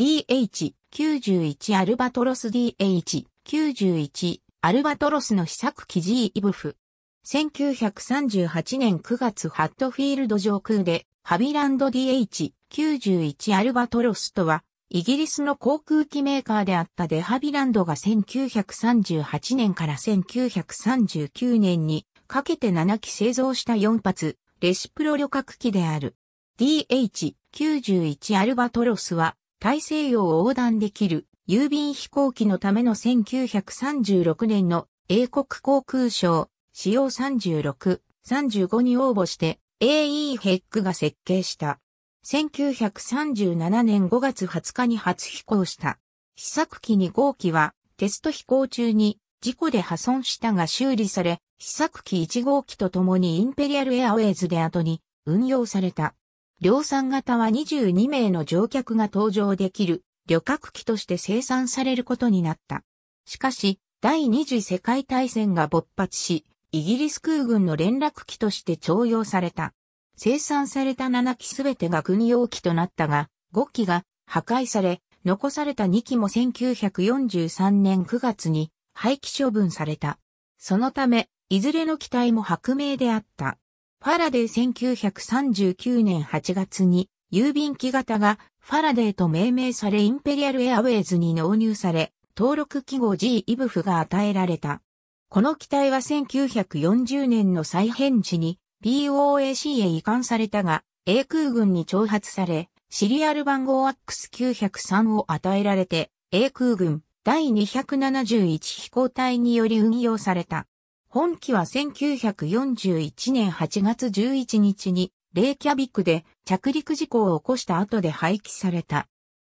DH91 アルバトロス DH91 アルバトロスの試作機 G イブフ。1938年9月ハットフィールド上空でハビランド DH91 アルバトロスとはイギリスの航空機メーカーであったデハビランドが1938年から1939年にかけて7機製造した4発レシプロ旅客機である。DH91 アルバトロスは大西洋を横断できる郵便飛行機のための1936年の英国航空省使用36、35に応募して AE ヘックが設計した。1937年5月20日に初飛行した。試作機2号機はテスト飛行中に事故で破損したが修理され、試作機1号機とともにインペリアルエアウェイズで後に運用された。量産型は22名の乗客が搭乗できる旅客機として生産されることになった。しかし、第二次世界大戦が勃発し、イギリス空軍の連絡機として徴用された。生産された7機すべてが軍用機となったが、5機が破壊され、残された2機も1943年9月に廃棄処分された。そのため、いずれの機体も白名であった。ファラデー1939年8月に郵便機型がファラデーと命名されインペリアルエアウェイズに納入され、登録記号 G イブフが与えられた。この機体は1940年の再編時に BOAC へ移管されたが、A 空軍に挑発され、シリアル番号 AX903 を与えられて、A 空軍第271飛行隊により運用された。本機は1941年8月11日にレイキャビックで着陸事故を起こした後で廃棄された。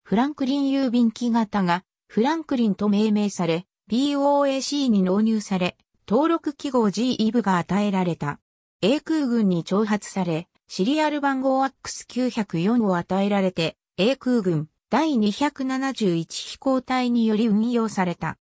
フランクリン郵便機型がフランクリンと命名され、BOAC に納入され、登録記号 G イブが与えられた。A 空軍に挑発され、シリアル番号 AX904 を与えられて、A 空軍第271飛行隊により運用された。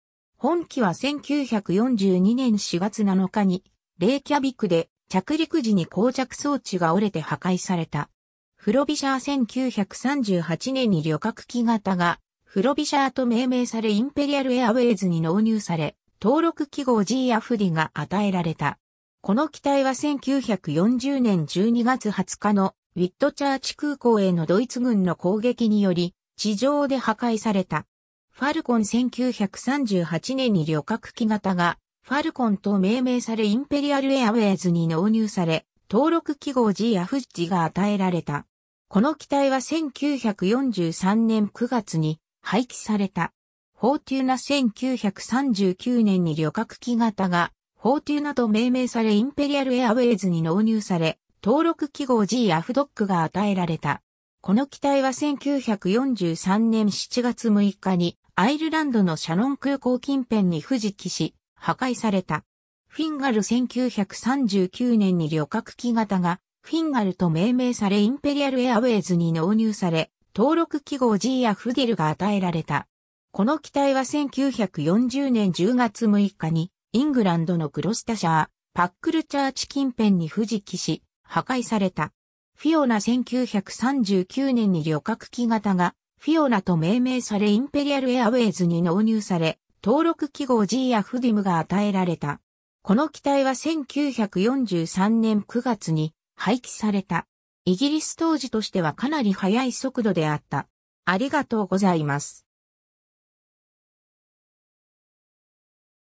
本機は1942年4月7日に、レイキャビクで着陸時に膠着装置が折れて破壊された。フロビシャー1938年に旅客機型がフロビシャーと命名されインペリアルエアウェイズに納入され、登録記号 G やフディが与えられた。この機体は1940年12月20日のウィットチャーチ空港へのドイツ軍の攻撃により地上で破壊された。ファルコン1938年に旅客機型がファルコンと命名されインペリアルエアウェイズに納入され、登録記号 G やフッジが与えられた。この機体は1943年9月に廃棄された。フォーテューナ1939年に旅客機型がフォーテューナと命名されインペリアルエアウェイズに納入され、登録記号 G やフドックが与えられた。この機体は1943年7月6日にアイルランドのシャノン空港近辺に富士帰し、破壊された。フィンガル1939年に旅客機型がフィンガルと命名されインペリアルエアウェイズに納入され、登録記号 G やフディルが与えられた。この機体は1940年10月6日にイングランドのグロスタシャー、パックルチャーチ近辺に富士帰し、破壊された。フィオナ1939年に旅客機型が、フィオナと命名されインペリアルエアウェイズに納入され、登録記号 G やフディムが与えられた。この機体は1943年9月に廃棄された。イギリス当時としてはかなり速い速度であった。ありがとうございます。